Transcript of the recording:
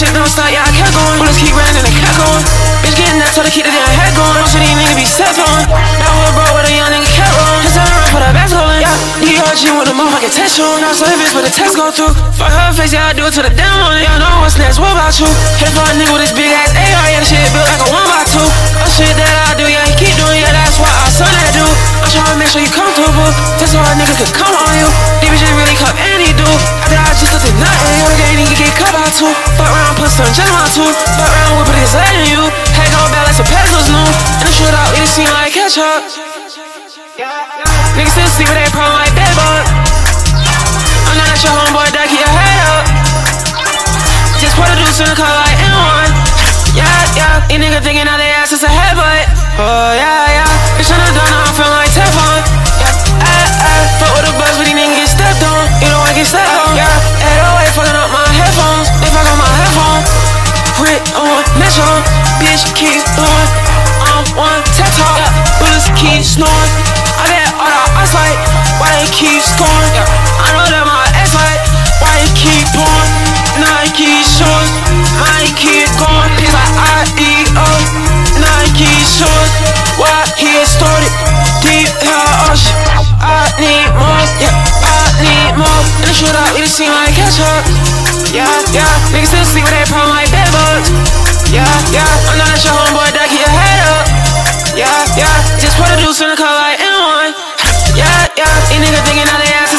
shit don't stop, yeah, I kept going. Bullets keep running and they kept going. Bitch, getting that, so they keep the damn head going. Most of these niggas be stepped on. Now we're broke with a young nigga kept on. Cause I run for the best going. Yeah, DRG with the motherfucking test on. Now it's for the text go through. Fuck her face, yeah, I do it to the damn one. Y'all know what's next, what about you? Hit for a nigga with this big ass AR, yeah, shit built like a one by two. Oh shit that I do, yeah, he keep doing, yeah, that's what our son that do. I'm trying to make sure you comfortable. Just so a nigga could come on you. Bitches really cup and he do. I just looked at nothing, you ain't nigga get cut out too. Put some gem on too. Fuck around, whip it, it's letting you. Head go back like some pesos new. And the shootout, it seem like catch up. Niggas still sleep with that problem like bed bug. I'm not your homeboy, that keep your head up. Just put a deuce in the car like M1. Yeah, yeah. These niggas thinking that they ass is a headbutt. Oh, yeah, Bitch, keep blowing. I'm one tech talk. Bullets keep snoring. I bet all the ice like, why they keep scoring? I know that my ex like, why they keep pouring? Nike shorts, Nike going. He's like, I eat up. Nike shorts, why he started? Deep hell ocean. I need more, yeah, I need more. And the shootout, we just seem like catch up. Yeah, yeah, niggas still sleep with that problem juice in the car like M1. Yeah, yeah, these niggas thinking how they act.